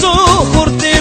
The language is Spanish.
soporte